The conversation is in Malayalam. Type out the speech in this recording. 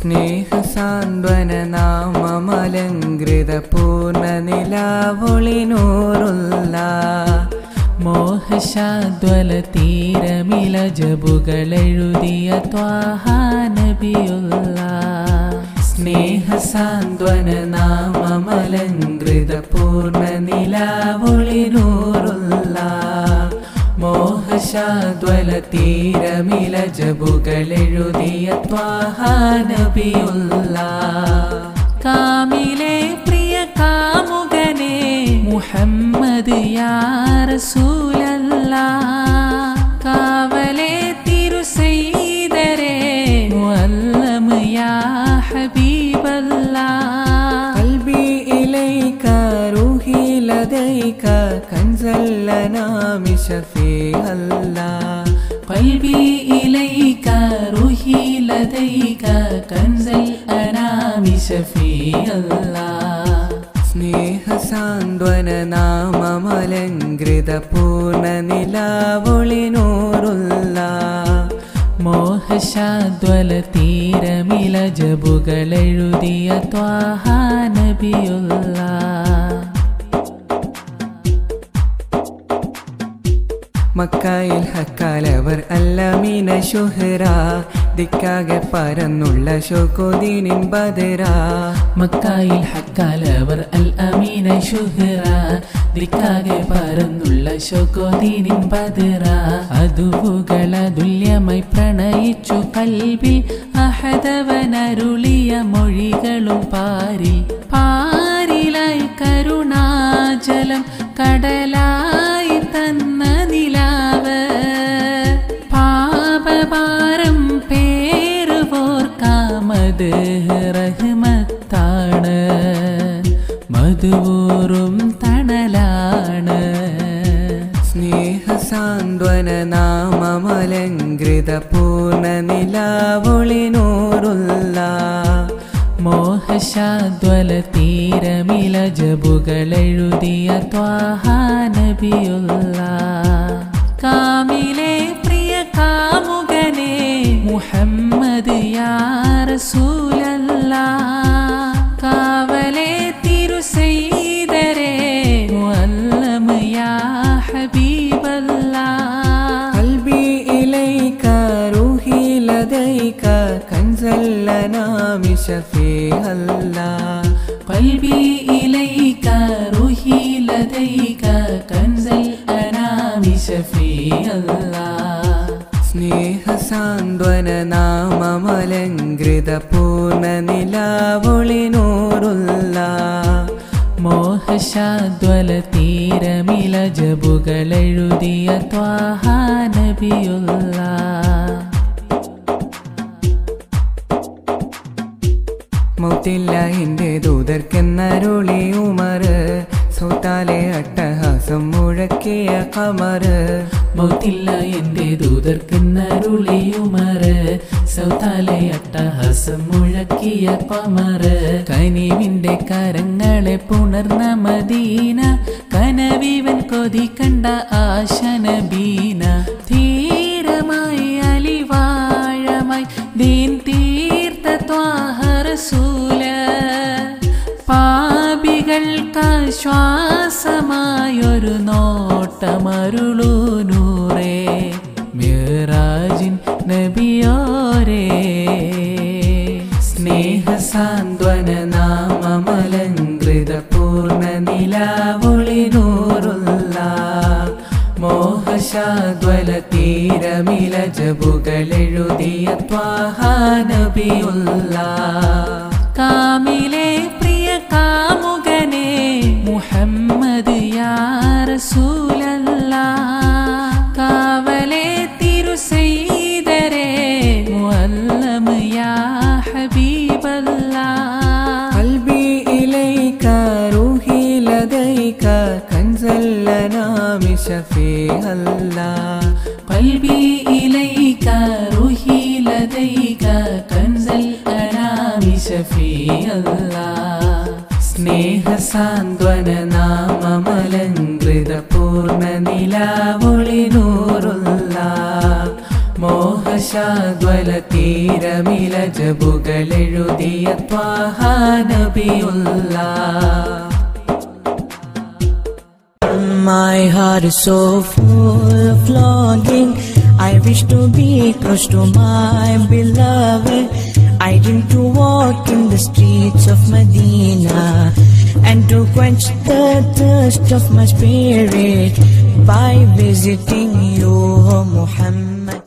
സ്നേഹസാന്ത്വന നാമമലങ്കൃത പൂർണ നിലാവൊളിനൂറുള്ള മോഹശാദ്വല തീരമില ജബുകളെഴുതിയ ത്വാഹാനബിയുള്ള സ്നേഹസാന്ത്വനനാമമലങ്കൃത പൂർണ നിലാവൊളിനൂറുള്ള മോഹശാദ്വല തീരമില ജബുകളെഴുതിയ ത്വാഹാനബിയുള്ള. കാമിലെ പ്രിയ കാമുകനെ മുഹമ്മദ് യാ റസൂലല്ല. لديك كنز الأنام شفيع الله قلبي إليك روحي لديك كنز الأنام شفيع الله സ്നേഹസാന്ത്വന നാമമലങ്കൃത പൂർണ്ണ നിലാവൊളിനൂറുള്ള മോഹശാദ്വല തീരമില ജബുകളെഴുതിയ ത്വാഹാനബിയുള്ള മക്കായിൽ ഹക്കാലവർ അല്ലമീന ഷുഹരാ ദിക്കാകെ പരന്നുള്ള ഷോക്കോദീനിൻ ബദരാ. മക്കായിൽ ഹക്കാലവർ അൽ അമീന ഷുഹരാ ദിക്കാകെ പരന്നുള്ള ഷോക്കോദീനിൻ ബദരാ. അതുവുകള തുല്യമായി പ്രണയിച്ചു കൽവിൽ അഹദവനരുളിയ മൊഴികളും പാരിൽ. പാരിലായി കരുണാചലം കടലായി റഹ്മത്താണ് മധുവൂറും തണലാണ്. സ്നേഹസാന്ത്വന നാമമലങ്കൃത പൂർണ നിലാവൊളിനൂറുള്ള മോഹശാദ്വല തീരമില ജബുകളെഴുതിയ ത്വാഹാനബിയുള്ള كنز الأنام شفيع الله قلبي إليك روحي لديك كنز الأنام شفيع الله സ്നേഹസാന്ത്വന നാമമലങ്കൃത പൂർണ്ണ നിലാവൊളിനൂറുള്ള മോഹശാദ്വല തീരമില ജബുകളെഴുതിയ ത്വാഹാനബിയുള്ള മൗത്തില്ല എന്റെ ദൂതർക്കെന്നരുളി ഉമറ് സൗത്താലെ അട്ടഹാസം മുഴക്കിയ കമറ് മൗത്തില്ല എന്റെ ദൂതർക്കെന്നരുളി ഉമറ് സൗത്താലെ അട്ടഹാസം മുഴക്കിയ കമറ് കനിവിന്റെ കരങ്ങളെ പുണർന്ന മദീന. കനവിവൻ കൊതി കണ്ട ആശന ബീന ധീരമായി അലിവാഴമായി ദീൻ തീർത്ത ത്വാഹറസൂല പാപികൾക്കാശ്വാസമായൊരു നോട്ടമരുളൂ നൂറേ. മിറാജിൻ നബിയോരേ. സ്നേഹസാന്ത്വന നാമമലങ്കൃത പൂർണ നിലാവൊളിനൂറുള്ള മോഹശാദ്വല തീരമില ജബുകളെഴുതിയ ത്വാഹാനബിയുള്ള കാമിലെ كنز الأنام شفيع الله قلبي إليك روحي لديك كنز الأنام شفيع الله സ്നേഹസാന്ത്വന നാമമലങ്കൃത പൂർണ്ണ നിലാവൊളിനൂറുള്ള മോഹ ആകാശാദ്വല തീരമില ജബുകളെഴുതിയ Thwaha നബിയുള്ള My heart is so full of longing. I wish to be close to my beloved. I dream to walk in the streets of Medina and to quench the thirst of my spirit by visiting you, Muhammad.